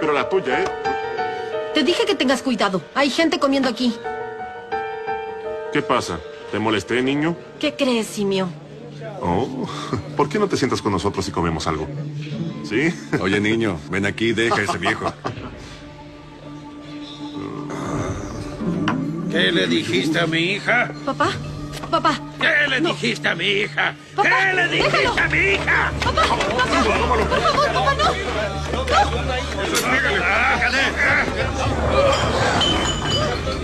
Pero la tuya, ¿eh? Te dije que tengas cuidado. Hay gente comiendo aquí. ¿Qué pasa? ¿Te molesté, niño? ¿Qué crees, simio? Oh, ¿por qué no te sientas con nosotros y comemos algo? ¿Sí? Oye, niño, ven aquí, deja a ese viejo. ¿Qué le dijiste a mi hija? Papá, papá. ¿Qué le dijiste a mi hija? Papá, ¿Qué le dijiste déjalo. a mi hija? Papá, papá, por favor, papá, no.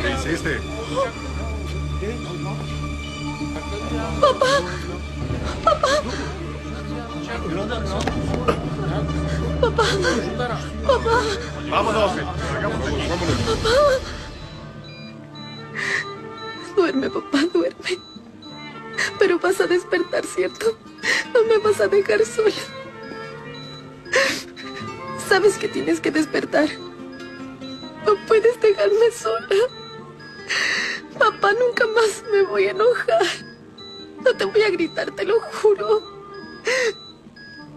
¿Qué hiciste? Papá, papá. Papá, papá. Vámonos. Duerme, papá, duerme. Pero vas a despertar, ¿cierto? No me vas a dejar sola. Sabes que tienes que despertar. No puedes dejarme sola. Papá, nunca más me voy a enojar. No te voy a gritar, te lo juro.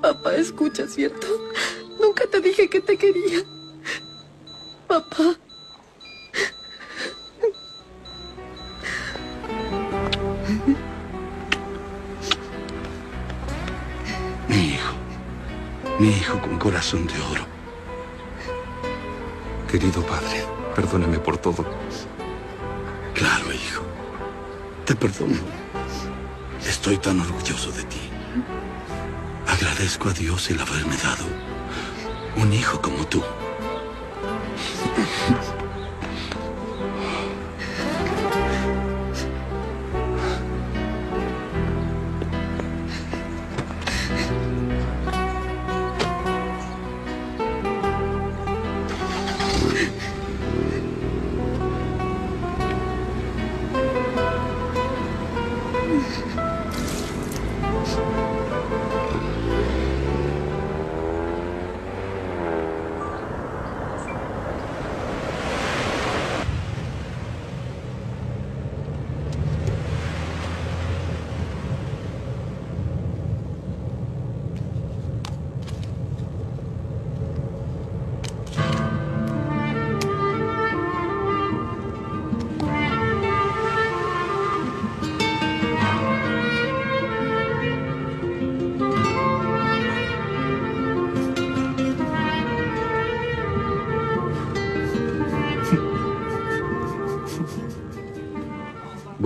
Papá, escucha, ¿cierto? Nunca te dije que te quería. Papá. Mi hijo con corazón de oro. Querido padre, perdóname por todo. Claro, hijo. Te perdono. Estoy tan orgulloso de ti. Agradezco a Dios el haberme dado un hijo como tú.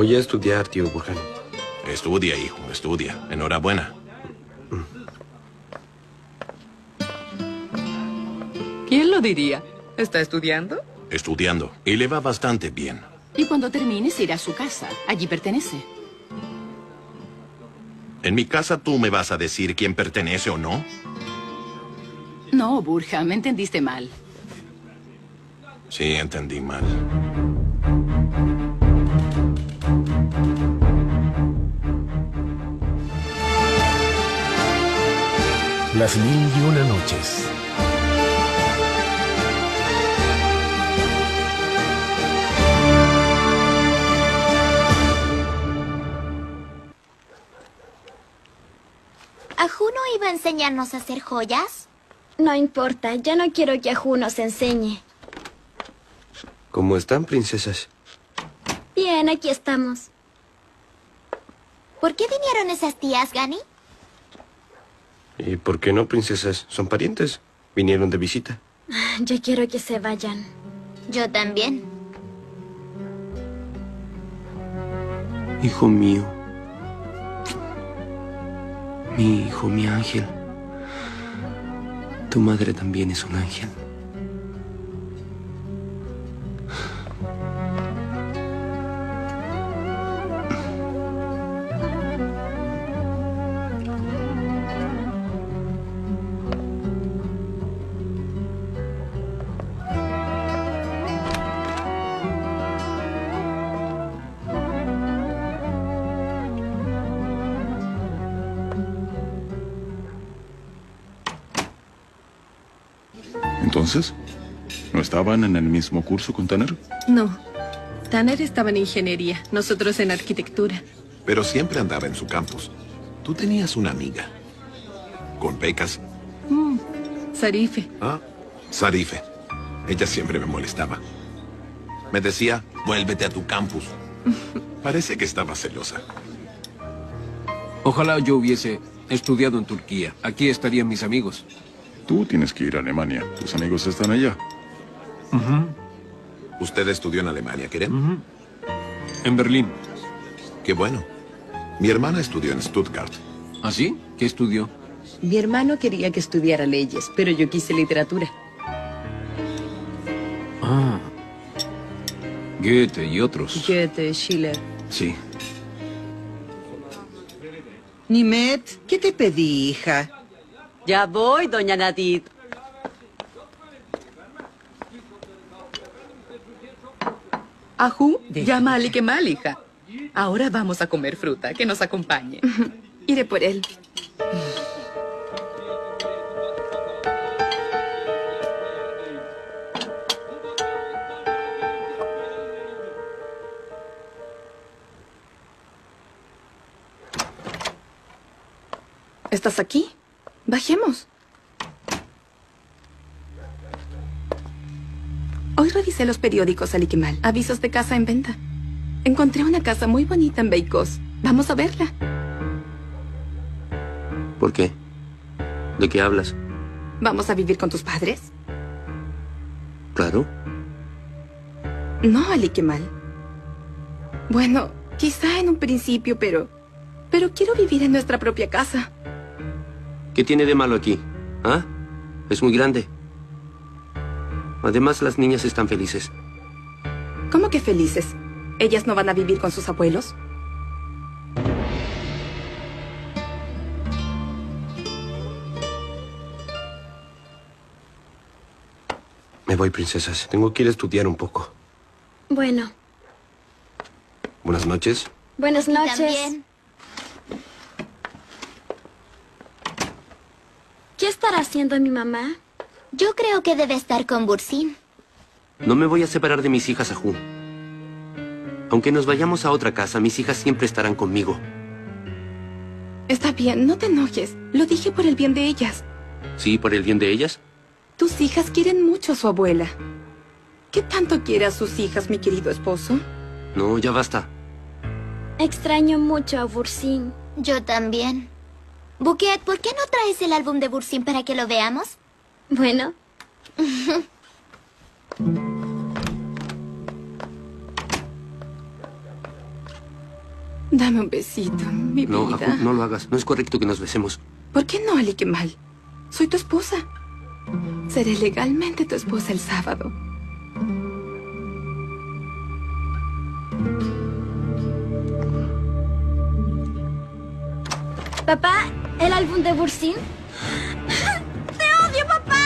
Voy a estudiar, tío Burhan. Estudia, hijo, estudia. Enhorabuena. ¿Quién lo diría? ¿Está estudiando? Estudiando. Y le va bastante bien. Y cuando termine se irá a su casa. Allí pertenece. En mi casa tú me vas a decir quién pertenece o no. No, Burja, me entendiste mal. Sí, entendí mal. Las mil y una noches. ¿Ajuno iba a enseñarnos a hacer joyas? No importa, ya no quiero que Ajú nos enseñe. ¿Cómo están, princesas? Bien, aquí estamos. ¿Por qué vinieron esas tías, Gani? ¿Y por qué no, princesas? Son parientes. Vinieron de visita. Yo quiero que se vayan. Yo también. Hijo mío. Mi hijo, mi ángel. Tu madre también es un ángel. Estaban en el mismo curso con Tanner? No. Tanner estaba en ingeniería, nosotros en arquitectura. Pero siempre andaba en su campus. Tú tenías una amiga. Con becas. Sarife. Ah, Sarife. Ella siempre me molestaba. Me decía, vuélvete a tu campus. Parece que estaba celosa. Ojalá yo hubiese estudiado en Turquía. Aquí estarían mis amigos. Tú tienes que ir a Alemania. Tus amigos están allá. ¿Usted estudió en Alemania, Keren? En Berlín. Qué bueno. Mi hermana estudió en Stuttgart. ¿Ah, sí? ¿Qué estudió? Mi hermano quería que estudiara leyes, pero yo quise literatura. Ah. Goethe y otros. Goethe, Schiller. Sí. Nimet, ¿qué te pedí, hija? Ya voy, doña Nadit. Ajú, llama a Ali Kemal, hija. Ahora vamos a comer fruta. Que nos acompañe. Iré por él. ¿Estás aquí? Bajemos. Hoy revisé los periódicos, Aliquimal. Avisos de casa en venta. Encontré una casa muy bonita en Beicos. Vamos a verla. ¿Por qué? ¿De qué hablas? ¿Vamos a vivir con tus padres? Claro. No, Aliquimal. Bueno, quizá en un principio, pero... Pero quiero vivir en nuestra propia casa. ¿Qué tiene de malo aquí? ¿Ah? Es muy grande. Además, las niñas están felices. ¿Cómo que felices? ¿Ellas no van a vivir con sus abuelos? Me voy, princesas. Tengo que ir a estudiar un poco. Bueno, Buenas noches. buenas noches. También. ¿Qué estará haciendo mi mamá? Yo creo que debe estar con Bursin. No me voy a separar de mis hijas, Ajú. Aunque nos vayamos a otra casa, mis hijas siempre estarán conmigo. Está bien, no te enojes. Lo dije por el bien de ellas. Sí, por el bien de ellas. Tus hijas quieren mucho a su abuela. ¿Qué tanto quiere a sus hijas, mi querido esposo? No, ya basta. Extraño mucho a Bursin. Yo también. Buquet, ¿por qué no traes el álbum de Bursin para que lo veamos? Bueno, Dame un besito, mi No, vida. No lo hagas. No es correcto que nos besemos. ¿Por qué no, Ali Kemal? Soy tu esposa. Seré legalmente tu esposa el sábado. papá, ¿el álbum de Bursin?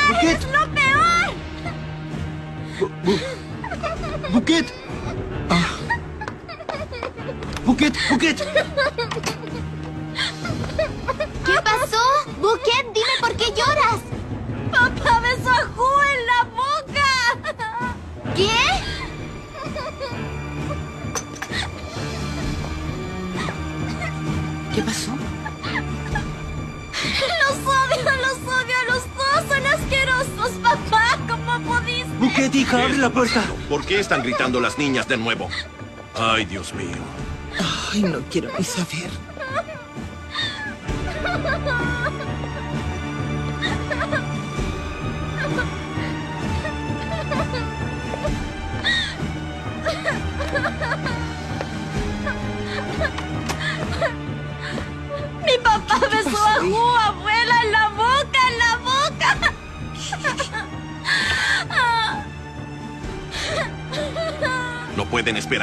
¡Te odio, papá! ¡Eres lo peor! ¡Buquet! Ah. ¡Buquet! ¡Buquet! ¡Buquet, hija, abre la puerta! ¿Por qué están gritando las niñas de nuevo? Ay, Dios mío. Ay, no quiero ni saber.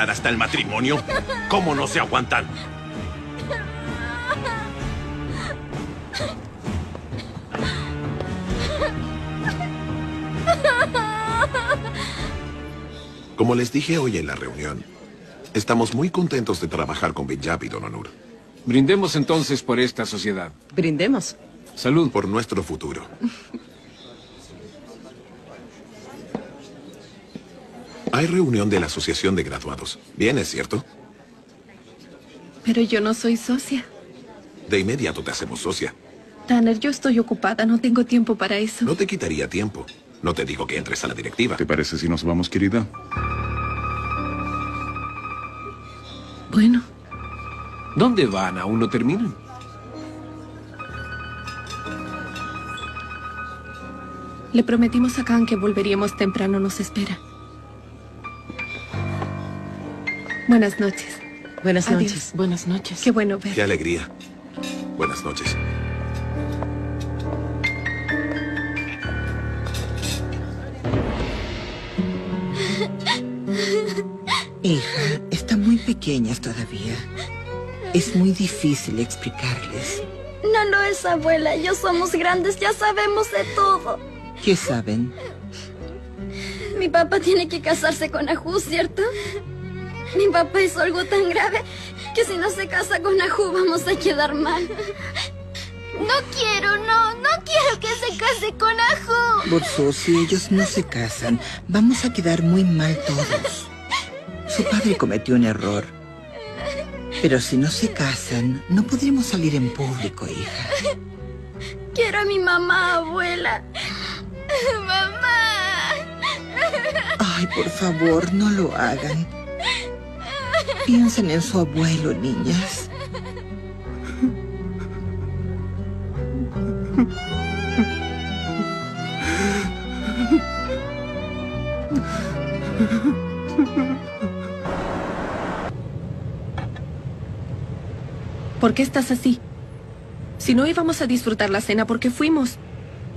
Esperar hasta el matrimonio? ¿Cómo no se aguantan? Como les dije hoy en la reunión, estamos muy contentos de trabajar con Benjab y Don Onur. Brindemos entonces por esta sociedad. Brindemos. Salud. Por nuestro futuro. Hay reunión de la Asociación de Graduados. ¿Vienes, cierto? Pero yo no soy socia. De inmediato te hacemos socia. Tanner, yo estoy ocupada, no tengo tiempo para eso. No te quitaría tiempo. No te digo que entres a la directiva. ¿Te parece si nos vamos, querida? Bueno, ¿Dónde van? ¿Aún no terminan? le prometimos a Khan que volveríamos temprano, nos espera. Buenas noches. Buenas Adiós. noches. Buenas noches. Qué bueno ver. Qué alegría. Buenas noches. Hija, están muy pequeñas todavía. Es muy difícil explicarles. No lo es, abuela. Yo somos grandes, ya sabemos de todo. ¿Qué saben? Mi papá tiene que casarse con Ajú, ¿cierto? Mi papá hizo algo tan grave que si no se casa con Ajú vamos a quedar mal. No quiero, no, no quiero que se case con Ajú. Borso, si ellos no se casan, vamos a quedar muy mal todos. Su padre cometió un error. Pero si no se casan, no podremos salir en público, hija. Quiero a mi mamá, abuela. Mamá. Ay, por favor, no lo hagan. Piensen en su abuelo, niñas. ¿Por qué estás así? Si no íbamos a disfrutar la cena, ¿por qué fuimos?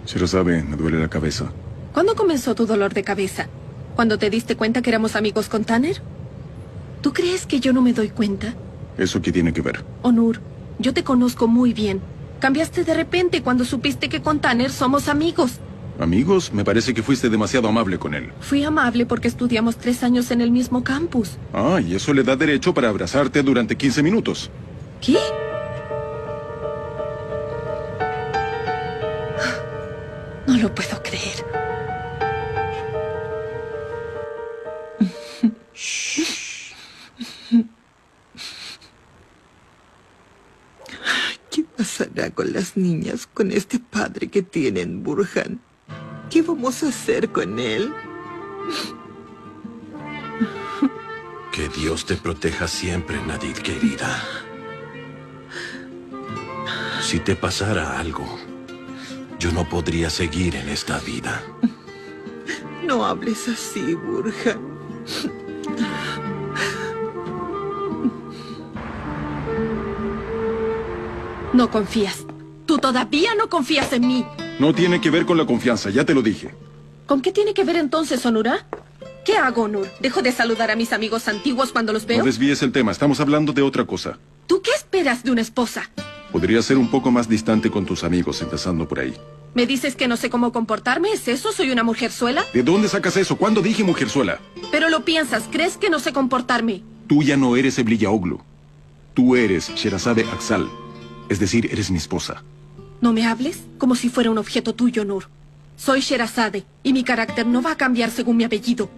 Se lo sabe, me duele la cabeza. ¿Cuándo comenzó tu dolor de cabeza? ¿Cuando te diste cuenta que éramos amigos con Tanner? ¿Tú crees que yo no me doy cuenta? ¿Eso qué tiene que ver? Onur, yo te conozco muy bien. Cambiaste de repente cuando supiste que con Tanner somos amigos. Amigos, me parece que fuiste demasiado amable con él. Fui amable porque estudiamos tres años en el mismo campus. Ah, y eso le da derecho para abrazarte durante 15 minutos. ¿Qué? No lo puedo creer. Pasará con las niñas con este padre que tienen, Burhan? ¿Qué vamos a hacer con él? Que Dios te proteja siempre, Nadid, querida. Si te pasara algo, yo no podría seguir en esta vida. No hables así, Burhan. No confías. Tú todavía no confías en mí. No tiene que ver con la confianza, ya te lo dije. ¿Con qué tiene que ver entonces, Onura? ¿Qué hago, Onur? ¿Dejo de saludar a mis amigos antiguos cuando los veo? No desvíes el tema, estamos hablando de otra cosa. ¿Tú qué esperas de una esposa? Podría ser un poco más distante con tus amigos, empezando por ahí. ¿Me dices que no sé cómo comportarme? ¿Es eso? ¿Soy una mujerzuela? ¿De dónde sacas eso? ¿Cuándo dije mujerzuela? Pero lo piensas, ¿crees que no sé comportarme? Tú ya no eres Ebliya Oglu. Tú eres Sherazade Axal. Es decir, eres mi esposa. No me hables como si fuera un objeto tuyo, Nur. Soy Sherazade y mi carácter no va a cambiar según mi apellido.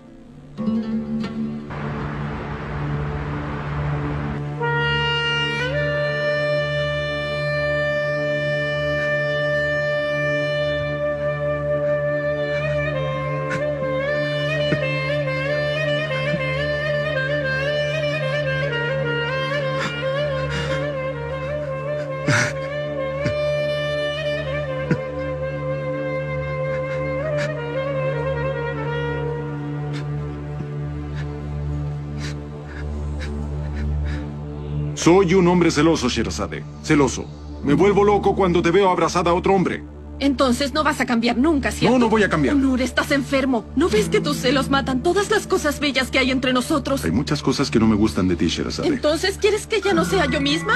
Soy un hombre celoso, Sherazade. Celoso. Me vuelvo loco cuando te veo abrazada a otro hombre. Entonces no vas a cambiar nunca, ¿cierto? No, no voy a cambiar. Nur, estás enfermo. ¿No ves que tus celos matan todas las cosas bellas que hay entre nosotros? Hay muchas cosas que no me gustan de ti, Sherazade. ¿Entonces quieres que ya no sea yo misma?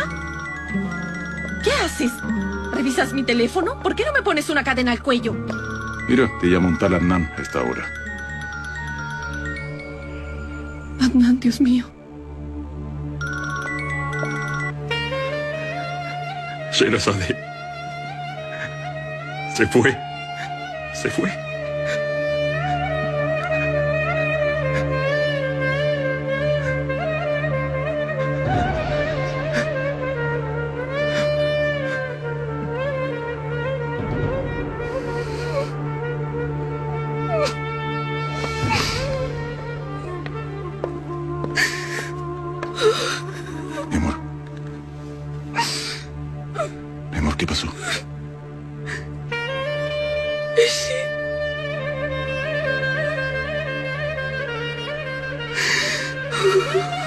¿Qué haces? ¿Revisas mi teléfono? ¿Por qué no me pones una cadena al cuello? Mira, te llamo un tal Adnan a esta hora. Adnan, Dios mío. Sherazade. Se fue. Se fue. Rashid. Mi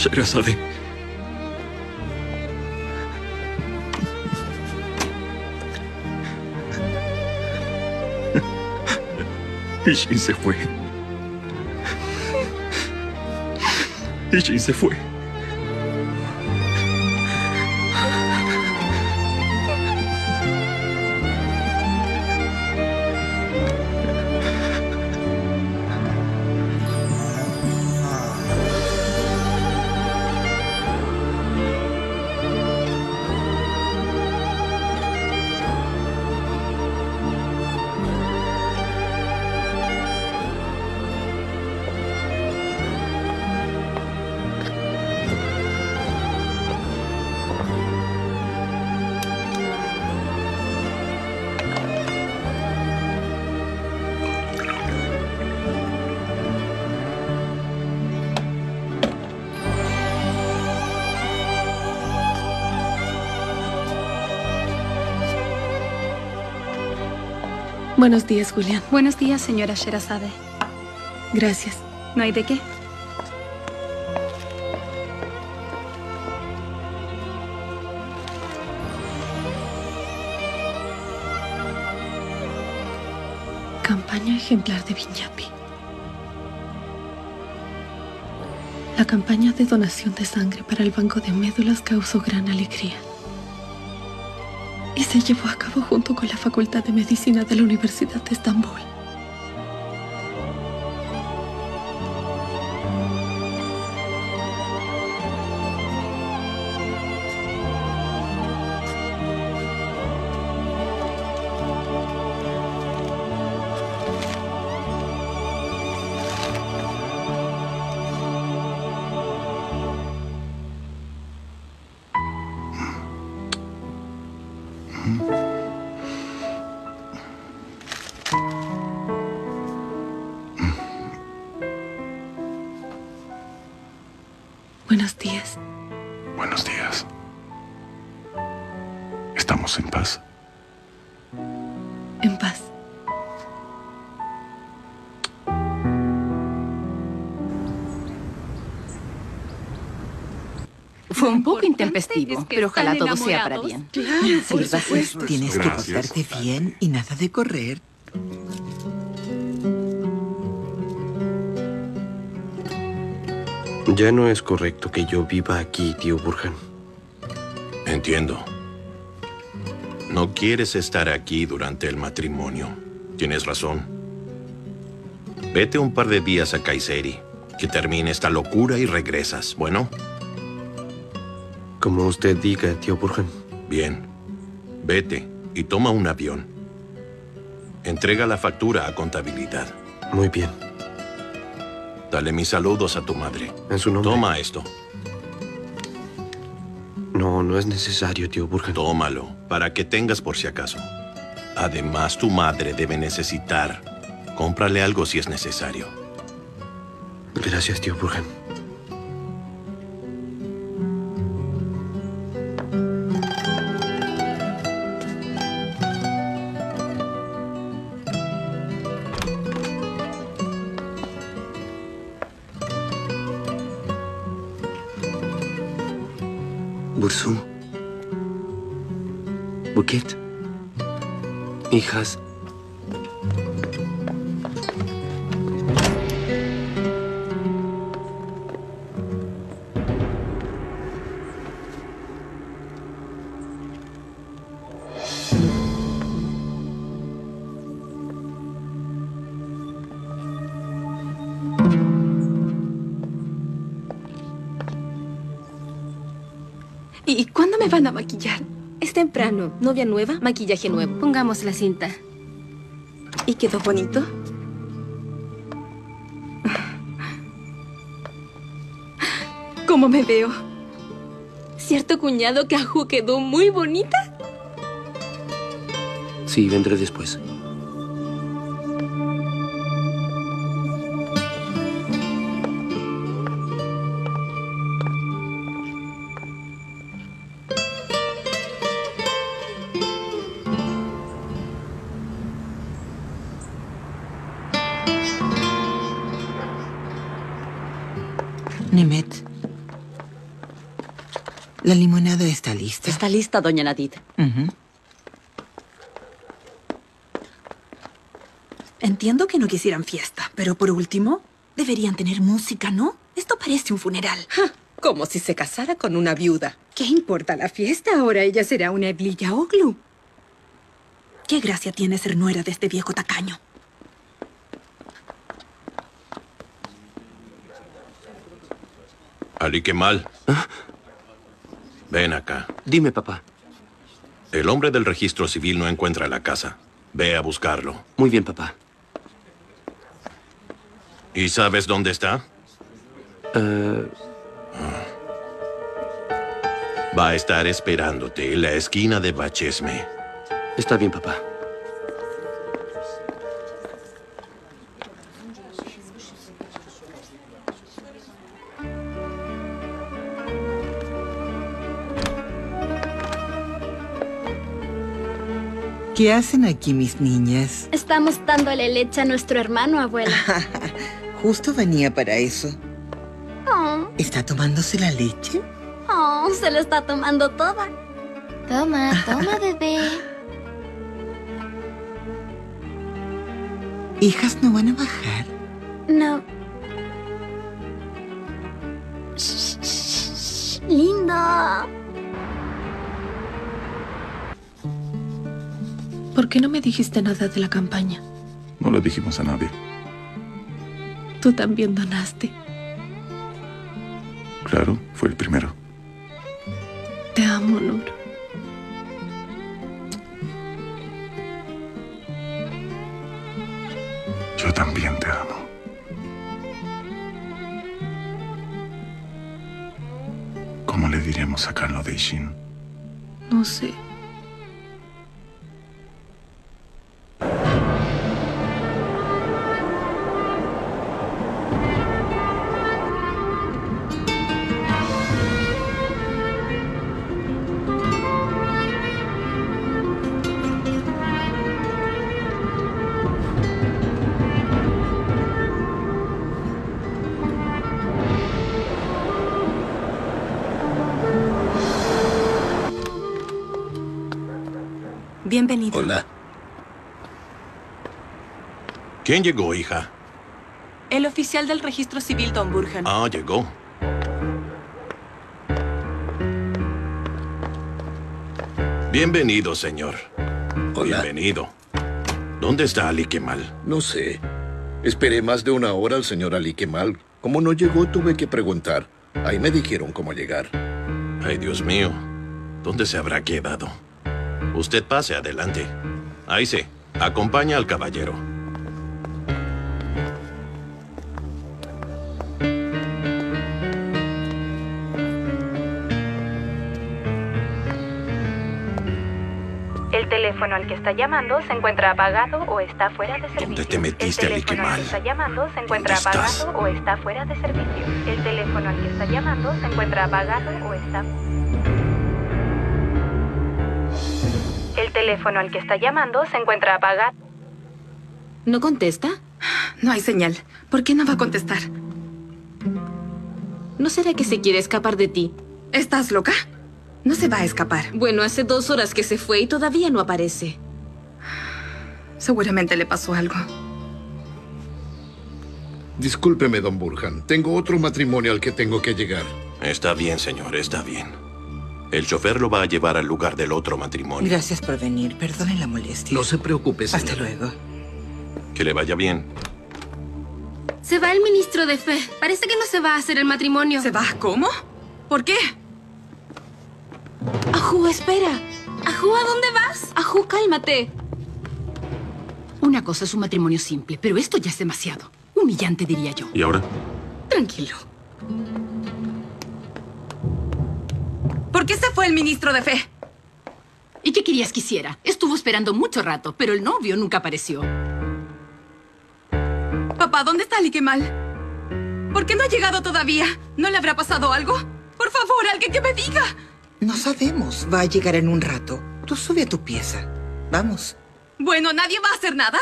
Sherazade. Ishin se fue. Ishin se fue. Buenos días, Julián. Buenos días, señora Sherazade. Gracias. No hay de qué. Campaña ejemplar de Vinyapi. La campaña de donación de sangre para el banco de médulas causó gran alegría. Y se llevó a cabo junto con la Facultad de Medicina de la Universidad de Estambul. Buenos días. Buenos días. ¿Estamos en paz? En paz. Fue un poco intempestivo, pero ojalá todo sea para bien. Claro. Tienes que portarte bien y nada de correr. Ya no es correcto que yo viva aquí, tío Burhan. Entiendo. No quieres estar aquí durante el matrimonio. Tienes razón. Vete un par de días a Kayseri, que termine esta locura y regresas. Bueno, Como usted diga, tío Burhan. bien. Vete y toma un avión. Entrega la factura a contabilidad. Muy bien. Dale mis saludos a tu madre. En su nombre. Toma esto. No, no es necesario, tío Burhan. Tómalo, para que tengas por si acaso. Además, tu madre debe necesitar. Cómprale algo si es necesario. Gracias, tío Burhan. Hijas. Novia nueva, maquillaje nuevo. Pongamos la cinta. ¿Y quedó bonito? ¿Cómo me veo? ¿Cierto, cuñado, que Ajú quedó muy bonita? Sí, vendré después. La limonada está lista. Está lista, doña Nadit. Entiendo que no quisieran fiesta, pero por último, deberían tener música, ¿no? Esto parece un funeral. Como si se casara con una viuda. ¿Qué importa la fiesta? Ahora ella será una Eblilla Oglu. ¿Qué gracia tiene ser nuera de este viejo tacaño? Ali Kemal. Ven acá. Dime, papá. El hombre del registro civil no encuentra la casa. Ve a buscarlo. Muy bien, papá. ¿Y sabes dónde está? Eh, Va a estar esperándote en la esquina de Bachesme. está bien, papá. ¿Qué hacen aquí mis niñas? Estamos dándole leche a nuestro hermano, abuela. Justo venía para eso. Oh, ¿Está tomándose la leche? oh, se lo está tomando toda. Toma, toma, bebé. ¿Hijas no van a bajar? No. Shh, shh, shh, Lindo. ¿Por qué no me dijiste nada de la campaña? No le dijimos a nadie. Tú también donaste. Claro, fue el primero. Te amo, Nur. Yo también te amo. ¿Cómo le diremos a Carlo de Ishin? No sé. Bienvenido. Hola. ¿Quién llegó, hija? El oficial del registro civil, Don Burhan. Ah, llegó. Bienvenido, señor. Bienvenido. ¿Dónde está Ali Kemal? No sé. Esperé más de una hora al señor Ali Kemal. Como no llegó, tuve que preguntar. Ahí me dijeron cómo llegar. Ay, Dios mío. ¿Dónde se habrá quedado? Usted pase adelante. Ahí sí. Acompaña al caballero. El teléfono al que está llamando se encuentra apagado o está fuera de servicio. ¿Dónde te metiste, El teléfono al que está llamando se encuentra apagado o está fuera de servicio. El teléfono al que está llamando se encuentra apagado o está... El teléfono al que está llamando se encuentra apagado. ¿No contesta? No hay señal. ¿Por qué no va a contestar? ¿No será que se quiere escapar de ti? ¿Estás loca? No se va a escapar. Bueno, hace dos horas que se fue y todavía no aparece. Seguramente le pasó algo. Discúlpeme, don Burhan. Tengo otro matrimonio al que tengo que llegar. Está bien, señor, está bien. El chofer lo va a llevar al lugar del otro matrimonio. Gracias por venir. Perdonen la molestia. No se preocupe, Hasta luego. Que le vaya bien. Se va el ministro de fe. Parece que no se va a hacer el matrimonio. ¿Se va? ¿Cómo? ¿Por qué? Ajú, espera. Ajú, ¿a dónde vas? Ajú, cálmate. Una cosa es un matrimonio simple, pero esto ya es demasiado. Humillante, diría yo. ¿Y ahora? Tranquilo. ¿Por qué se fue el ministro de fe? ¿Y qué querías que hiciera? Estuvo esperando mucho rato, pero el novio nunca apareció. Papá, ¿dónde está Alikemal? ¿Por qué no ha llegado todavía? ¿No le habrá pasado algo? Por favor, alguien que me diga. No sabemos. Va a llegar en un rato. Tú sube a tu pieza. Vamos. Bueno, ¿nadie va a hacer nada?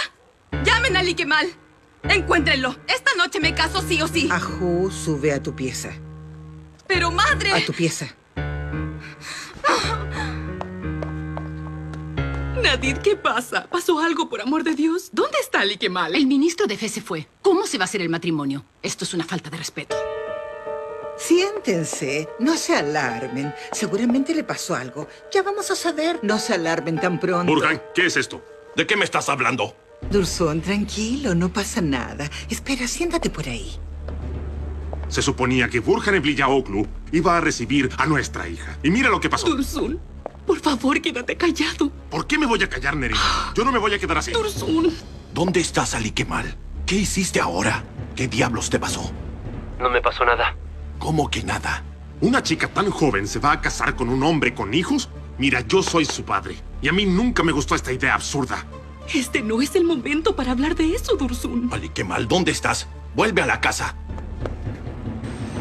Llamen a Alikemal. Encuéntrenlo. Esta noche me caso sí o sí. Ajú, sube a tu pieza. Pero madre. A tu pieza. Nadir, ¿qué pasa? ¿Pasó algo por amor de Dios? ¿Dónde está Ali Kemal? El ministro de fe se fue. ¿Cómo se va a hacer el matrimonio? Esto es una falta de respeto. Siéntense, no se alarmen. Seguramente le pasó algo. Ya vamos a saber. No se alarmen tan pronto. Burhan, ¿qué es esto? ¿De qué me estás hablando? Dursun, tranquilo, no pasa nada. Espera, siéntate por ahí. Se suponía que Burhan Evliyaoglu iba a recibir a nuestra hija. Y mira lo que pasó. Dursun, por favor, quédate callado. ¿Por qué me voy a callar, Nerina? Yo no me voy a quedar así. Dursun. ¿Dónde estás, Ali Kemal? ¿Qué hiciste ahora? ¿Qué diablos te pasó? No me pasó nada. ¿Cómo que nada? ¿Una chica tan joven se va a casar con un hombre con hijos? Mira, yo soy su padre. Y a mí nunca me gustó esta idea absurda. Este no es el momento para hablar de eso, Dursun. Ali Kemal, ¿dónde estás? Vuelve a la casa.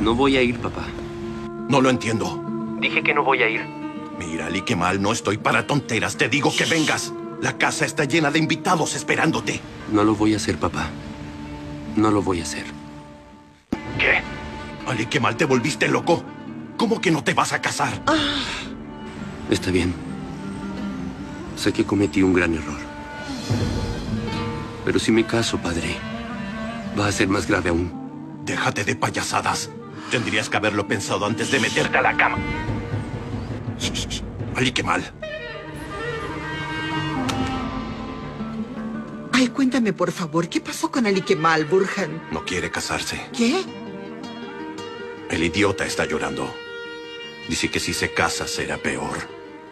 No voy a ir, papá. No lo entiendo. Dije que no voy a ir. Mira, Ali Kemal, no estoy para tonteras. Te digo que vengas. La casa está llena de invitados esperándote. No lo voy a hacer, papá. No lo voy a hacer. ¿Qué? Ali Kemal, ¿te volviste loco? ¿Cómo que no te vas a casar? Está bien. Sé que cometí un gran error. Pero si me caso, padre, va a ser más grave aún. Déjate de payasadas. Tendrías que haberlo pensado antes de meterte a la cama. Shh. Ali Kemal, Ay, cuéntame, por favor, ¿qué pasó con Ali Kemal, Burhan? no quiere casarse. ¿Qué? El idiota está llorando. Dice que si se casa será peor.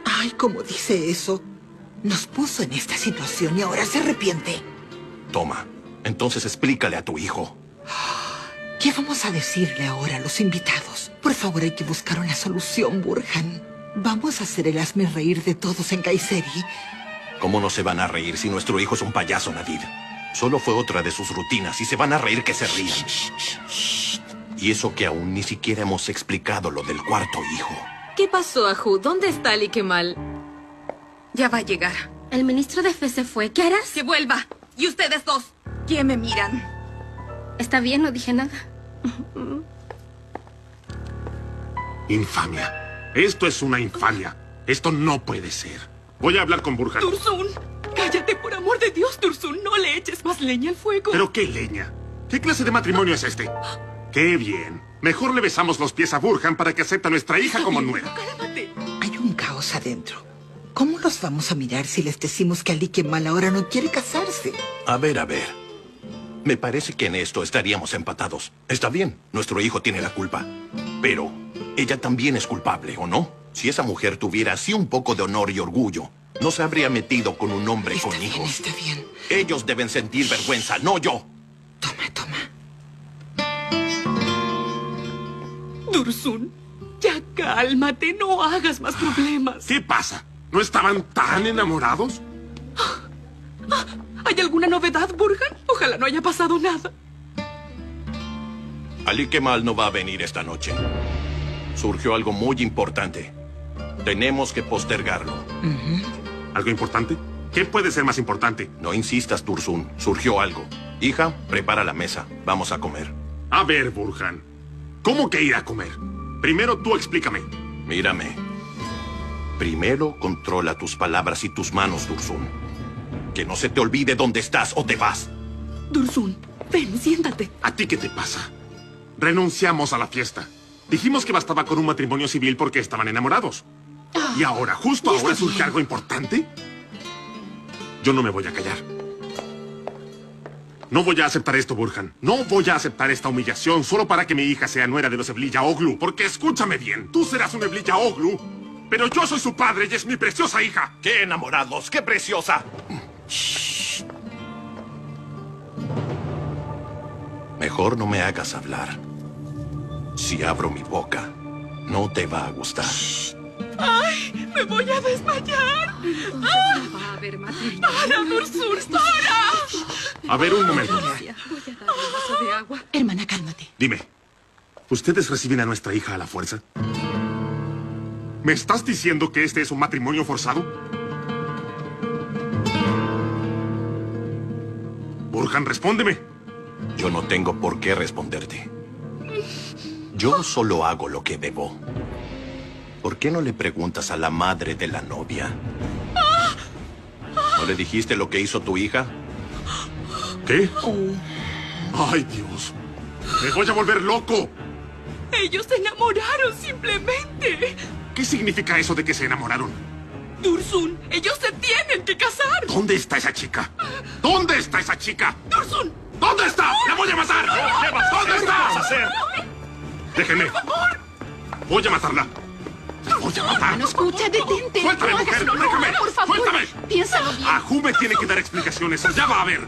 Ay, ¿cómo dice eso? Nos puso en esta situación y ahora se arrepiente. Toma, entonces explícale a tu hijo. ¿Qué vamos a decirle ahora a los invitados? Por favor, hay que buscar una solución, Burhan. Vamos a hacer el hazme reír de todos en Kayseri. ¿Cómo no se van a reír si nuestro hijo es un payaso, Nadir? Solo fue otra de sus rutinas y se van a reír que se rían. Y eso que aún ni siquiera hemos explicado lo del cuarto hijo. ¿Qué pasó, Ajú? ¿Dónde está Ali Kemal? Ya va a llegar. El ministro de fe se fue. ¿Qué harás? Que vuelva. Y ustedes dos, ¿quién me miran? Está bien, no dije nada. Infamia. Esto es una infamia. Esto no puede ser. Voy a hablar con Burhan. Dursun, cállate por amor de Dios, Dursun. No le eches más leña al fuego. ¿Pero qué leña? ¿Qué clase de matrimonio es este? ¡Qué bien! Mejor le besamos los pies a Burhan para que acepte a nuestra hija como nuera. Hay un caos adentro. ¿Cómo los vamos a mirar si les decimos que Ali Kemal ahora no quiere casarse? A ver, a ver. Me parece que en esto estaríamos empatados. Está bien, nuestro hijo tiene la culpa. Pero ella también es culpable, ¿o no? Si esa mujer tuviera así un poco de honor y orgullo, no se habría metido con un hombre con hijos. Está bien. Ellos deben sentir vergüenza, no yo. Dursun, ya cálmate, no hagas más problemas. ¿Qué pasa? ¿No estaban tan enamorados? ¿Hay alguna novedad, Burhan? Ojalá no haya pasado nada. Ali Kemal no va a venir esta noche. Surgió algo muy importante. Tenemos que postergarlo. ¿Algo importante? ¿Qué puede ser más importante? No insistas, Tursun. Surgió algo. Hija, prepara la mesa. Vamos a comer. A ver, Burhan. ¿Cómo que ir a comer? Primero tú explícame. Mírame. Primero controla tus palabras y tus manos, Dursun. Que no se te olvide dónde estás o te vas. Dursun, ven, siéntate. ¿A ti qué te pasa? Renunciamos a la fiesta. Dijimos que bastaba con un matrimonio civil porque estaban enamorados. ¿Y ahora, justo ahora, surge bien. algo importante? Yo no me voy a callar. No voy a aceptar esto, Burhan. No voy a aceptar esta humillación solo para que mi hija sea nuera de los Eblilla Oglu. Porque escúchame bien, tú serás un Eblilla Oglu Pero yo soy su padre y es mi preciosa hija. ¡Qué enamorados! ¡Qué preciosa! Mejor no me hagas hablar. Si abro mi boca, no te va a gustar. ¡Ay! ¡Me voy a desmayar! ¡Ah! Va a haber matrimonio. ¡Para, Dursur! ¡Para! A ver, un momento. Voy a darle un vaso de agua. Hermana, cálmate. Dime, ¿ustedes reciben a nuestra hija a la fuerza? ¿Me estás diciendo que este es un matrimonio forzado? Burhan, respóndeme. Yo no tengo por qué responderte. Yo solo hago lo que debo. ¿Por qué no le preguntas a la madre de la novia? ¿No le dijiste lo que hizo tu hija? ¿Qué? Ay, Dios. Me voy a volver loco. Ellos se enamoraron simplemente. ¿Qué significa eso de que se enamoraron? Dursun, ellos se tienen que casar. ¿Dónde está esa chica? ¿Dónde está esa chica? Dursun. ¿Dónde está? ¡La voy a matar! ¿Dónde ¿Qué vas a está? hacer? Déjeme. Voy a matarla. La voy a matar. No escucha, detente. Suéltame, no mujer. Déjame. por favor. Suéltame. Piénsalo bien. Ajú me tiene que dar explicaciones. Ya va a ver.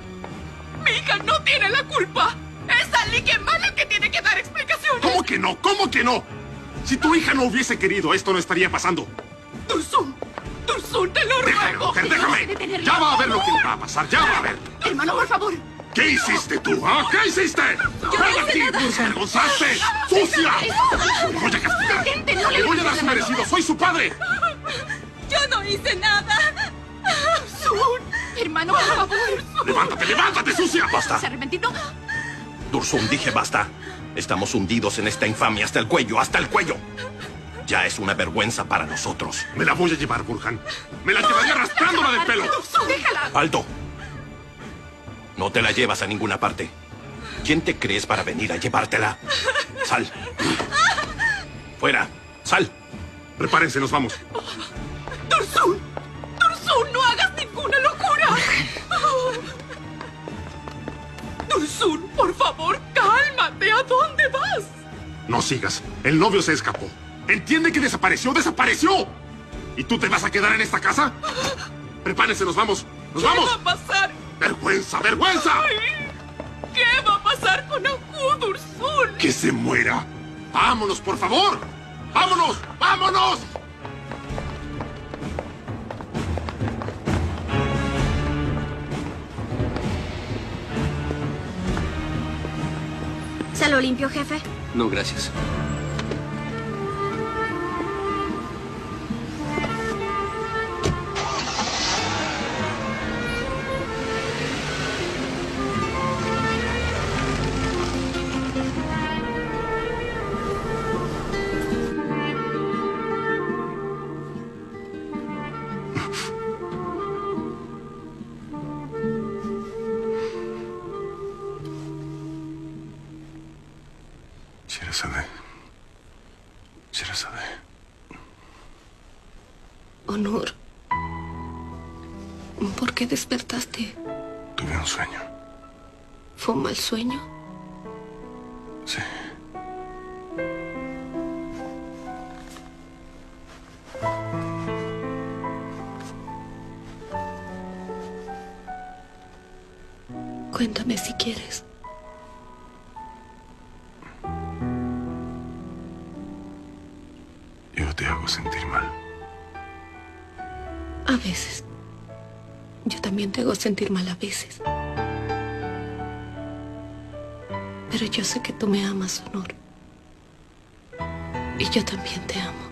Mi hija no tiene la culpa. Es Ali que mal el que tiene que dar explicaciones. ¿Cómo que no? ¿Cómo que no? Si tu hija no hubiese querido, esto no estaría pasando. Dursun, Dursun, te lo Déjame, ruego. mujer, déjame. Ya va a ver lo que va a pasar. Ya va a ver. Hermano, por favor. ¿Qué hiciste tú? ¿Ah? ¿Qué hiciste? Yo ¡Ven no aquí! nada. ¡Desvergonzaste! ¡Sucia! ¡Le voy a castigar! Gente, no le ¡Le voy a dar su merecido! ¡Soy su padre! Yo no hice nada. Dursun. Hermano, por favor. ¡Levántate, levántate, sucia! Basta. ¿Se arrepentido? Dursun, dije basta. Estamos hundidos en esta infamia hasta el cuello, hasta el cuello. Ya es una vergüenza para nosotros. Me la voy a llevar, Burhan. Me la llevaré arrastrándola del pelo. Déjala. Alto. No te la llevas a ninguna parte. ¿Quién te crees para venir a llevártela? Sal. Fuera. Sal. Prepárense, nos vamos. Dursun, Dursun, no hagas ninguna locura. Dursun, por favor, cálmate. ¿A dónde vas? No sigas. El novio se escapó. ¿Entiende que desapareció? ¡Desapareció! ¿Y tú te vas a quedar en esta casa? Prepárense, nos vamos. ¡Nos ¿Qué vamos! va a pasar? ¡Vergüenza, vergüenza! ¿Qué va a pasar con Ahu, Dursun? ¡Que se muera! ¡Vámonos, por favor! ¡Vámonos! ¡Vámonos! ¿Se lo limpio, jefe? No, gracias. Despertaste? Tuve un sueño. ¿Fue un mal sueño? Sentir mal a veces. Pero yo sé que tú me amas, Honor. Y yo también te amo.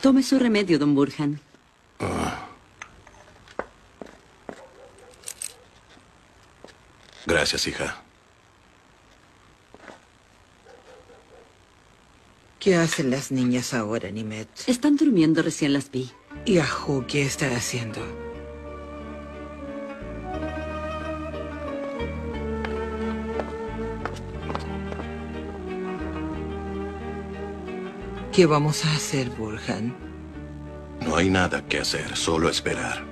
Tome su remedio, don Burhan. Gracias, hija. ¿Qué hacen las niñas ahora, Nimet? Están durmiendo, recién las vi. ¿Y Ajú qué está haciendo? ¿Qué vamos a hacer, Burhan? No hay nada que hacer, solo esperar.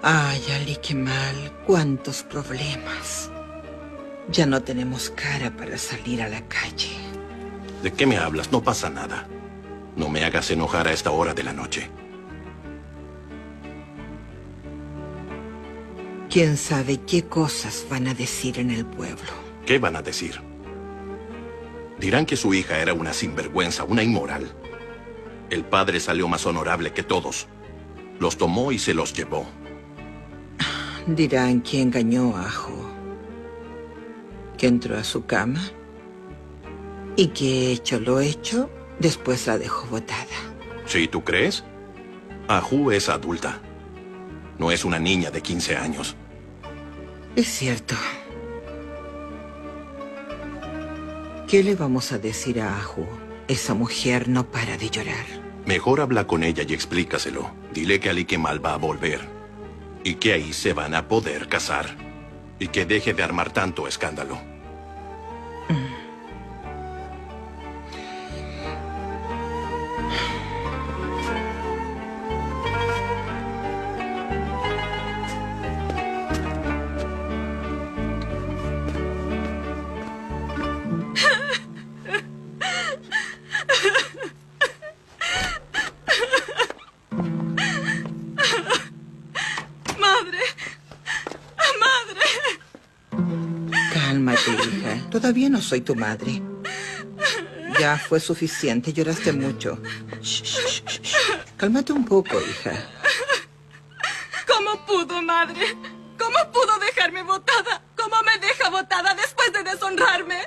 Ay, Ali, qué mal. Cuántos problemas. Ya no tenemos cara para salir a la calle. ¿De qué me hablas? No pasa nada. No me hagas enojar a esta hora de la noche. ¿Quién sabe qué cosas van a decir en el pueblo? ¿Qué van a decir? Dirán que su hija era una sinvergüenza, una inmoral. El padre salió más honorable que todos. Los tomó y se los llevó. Dirán que engañó a Ajo. Que entró a su cama. Y que hecho lo hecho, después la dejó botada. ¿Sí, tú crees? Ajú es adulta. No es una niña de 15 años. Es cierto. ¿Qué le vamos a decir a Ahu? Esa mujer no para de llorar. Mejor habla con ella y explícaselo. Dile que Ali Kemal va a volver. Y que ahí se van a poder casar. Y que deje de armar tanto escándalo. Soy tu madre. Ya fue suficiente, lloraste mucho. Shh, shh, shh, shh. Cálmate un poco, hija. ¿Cómo pudo, madre? ¿Cómo pudo dejarme botada? ¿Cómo me deja botada después de deshonrarme?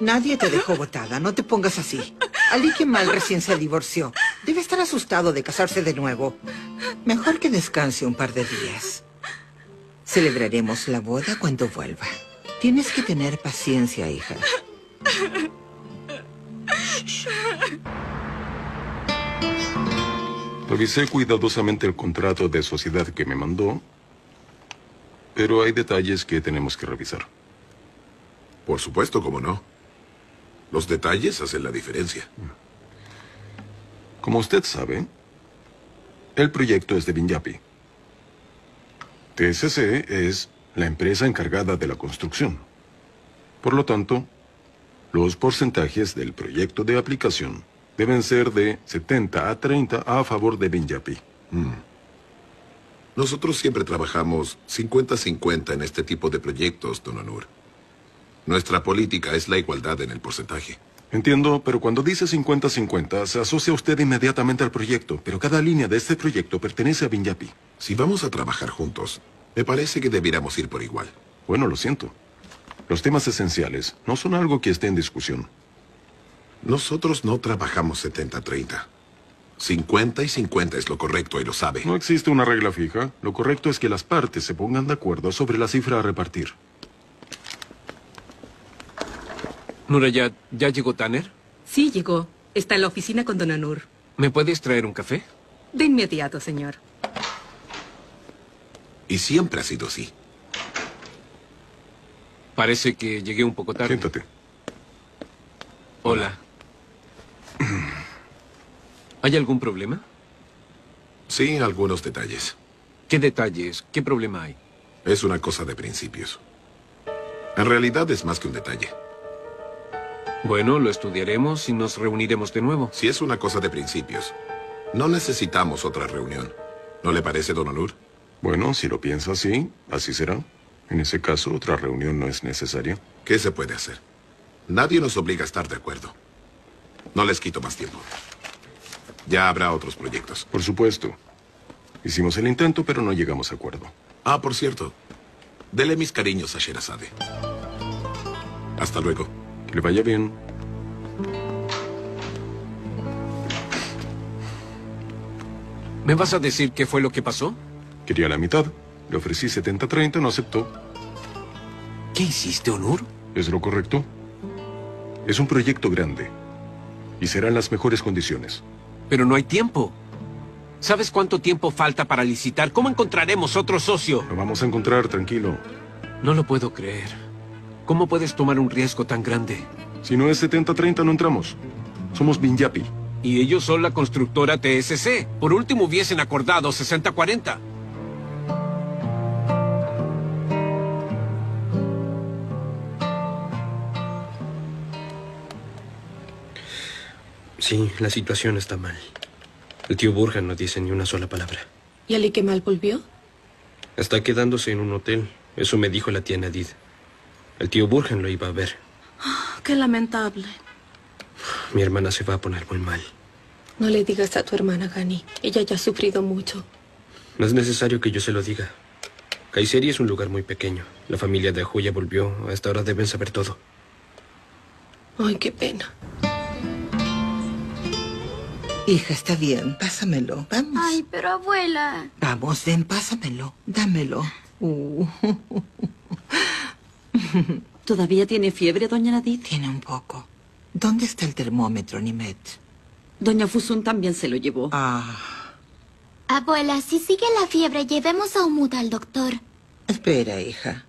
Nadie te dejó botada, no te pongas así. Ali Kemal recién se divorció. Debe estar asustado de casarse de nuevo. Mejor que descanse un par de días. Celebraremos la boda cuando vuelva. Tienes que tener paciencia, hija. Revisé cuidadosamente el contrato de sociedad que me mandó, pero hay detalles que tenemos que revisar. Por supuesto, cómo no. Los detalles hacen la diferencia. Como usted sabe, el proyecto es de Vinyapi. TSC es la empresa encargada de la construcción. Por lo tanto, los porcentajes del proyecto de aplicación deben ser de 70 a 30 a favor de Vinyapi. Mm. Nosotros siempre trabajamos 50-50 en este tipo de proyectos, don Onur. Nuestra política es la igualdad en el porcentaje. Entiendo, pero cuando dice 50-50, se asocia usted inmediatamente al proyecto, pero cada línea de este proyecto pertenece a Vinyapi. Si vamos a trabajar juntos, me parece que debiéramos ir por igual. Bueno, lo siento. Los temas esenciales no son algo que esté en discusión. Nosotros no trabajamos 70-30. 50 y 50 es lo correcto y lo sabe. No existe una regla fija. Lo correcto es que las partes se pongan de acuerdo sobre la cifra a repartir. Nurayat, ¿ya llegó Tanner? Sí, llegó. Está en la oficina con Don Anur. ¿Me puedes traer un café? De inmediato, señor. Y siempre ha sido así. Parece que llegué un poco tarde. Siéntate. Hola. ¿Hay algún problema? Sí, algunos detalles. ¿Qué detalles? ¿Qué problema hay? Es una cosa de principios. En realidad es más que un detalle. Bueno, lo estudiaremos y nos reuniremos de nuevo. Si es una cosa de principios, no necesitamos otra reunión. ¿No le parece, don Onur? Bueno, si lo piensa así, así será. En ese caso, otra reunión no es necesaria. ¿Qué se puede hacer? Nadie nos obliga a estar de acuerdo. No les quito más tiempo. Ya habrá otros proyectos. Por supuesto. Hicimos el intento, pero no llegamos a acuerdo. Ah, por cierto. Dele mis cariños a Sherazade. Hasta luego. Que le vaya bien. ¿Me vas a decir qué fue lo que pasó? Quería la mitad. Le ofrecí 70-30, no aceptó. ¿Qué hiciste, Onur? ¿Es lo correcto? Es un proyecto grande. Y serán las mejores condiciones. Pero no hay tiempo. ¿Sabes cuánto tiempo falta para licitar? ¿Cómo encontraremos otro socio? Lo vamos a encontrar, tranquilo. No lo puedo creer. ¿Cómo puedes tomar un riesgo tan grande? Si no es 70-30, no entramos. Somos Binyapi. Y ellos son la constructora TSC. Por último hubiesen acordado 60-40. Sí, la situación está mal. El tío Burhan no dice ni una sola palabra. ¿Y Ali Kemal volvió? Está quedándose en un hotel. Eso me dijo la tía Nadid. El tío Burhan lo iba a ver. Qué lamentable. Mi hermana se va a poner muy mal. No le digas a tu hermana, Gani. Ella ya ha sufrido mucho. No es necesario que yo se lo diga. Kayseri es un lugar muy pequeño. La familia de Ajuya volvió. Hasta ahora deben saber todo. Ay, qué pena. Hija, está bien, pásamelo. Vamos. Ay, pero abuela. Vamos, ven, pásamelo. Dámelo. Uh. ¿Todavía tiene fiebre, doña Nadid? Tiene un poco. ¿Dónde está el termómetro, Nimet? Doña Fusun también se lo llevó. Ah. Abuela, si sigue la fiebre, llevemos a Umut al doctor. Espera, hija.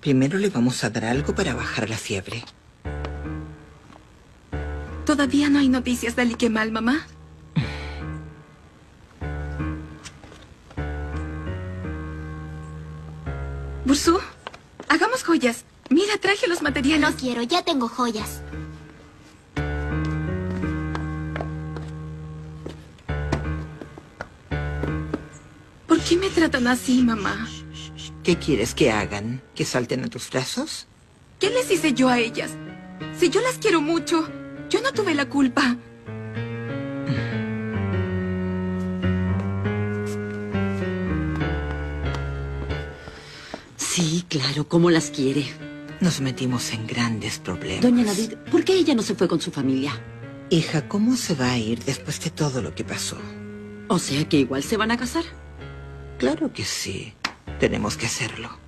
Primero le vamos a dar algo para bajar la fiebre. ¿Todavía no hay noticias de Ali Kemal, mamá? Bursú, hagamos joyas. Mira, traje los materiales. No quiero, ya tengo joyas. ¿Por qué me tratan así, mamá? ¿Qué quieres que hagan? ¿Que salten a tus brazos? ¿Qué les hice yo a ellas? Si yo las quiero mucho, yo no tuve la culpa. Sí, claro, ¿cómo las quiere? Nos metimos en grandes problemas. Doña Navid, ¿por qué ella no se fue con su familia? Hija, ¿cómo se va a ir después de todo lo que pasó? O sea que igual se van a casar. Claro que sí. Tenemos que hacerlo.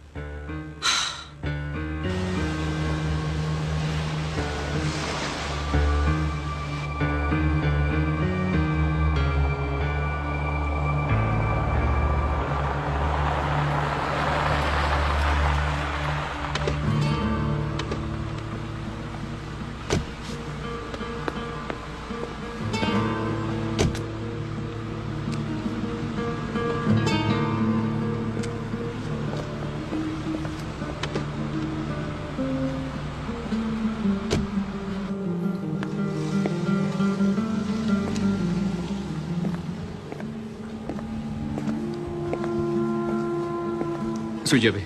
Su llave.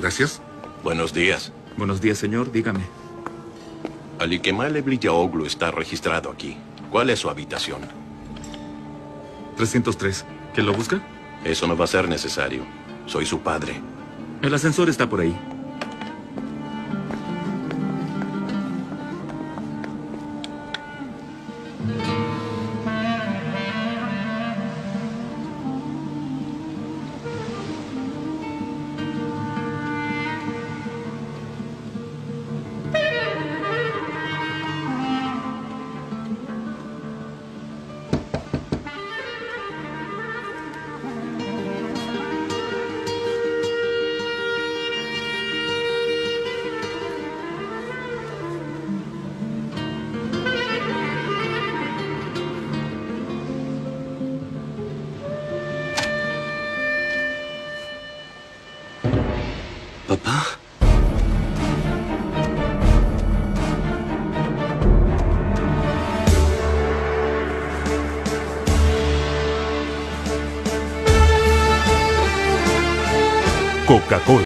Gracias. Buenos días. Buenos días, señor. Dígame. Ali Kemal está registrado aquí. ¿Cuál es su habitación? 303. ¿Que lo busca? Eso no va a ser necesario. Soy su padre. El ascensor está por ahí.